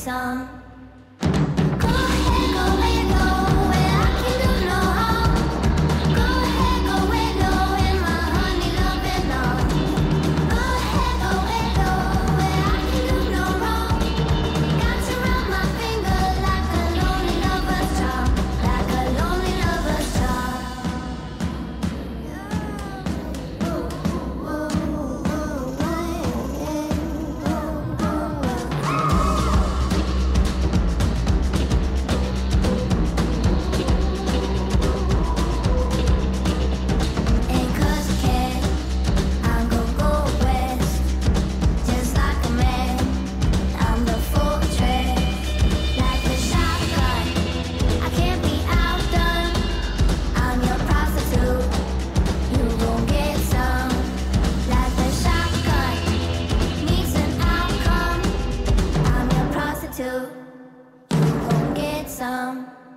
想。心。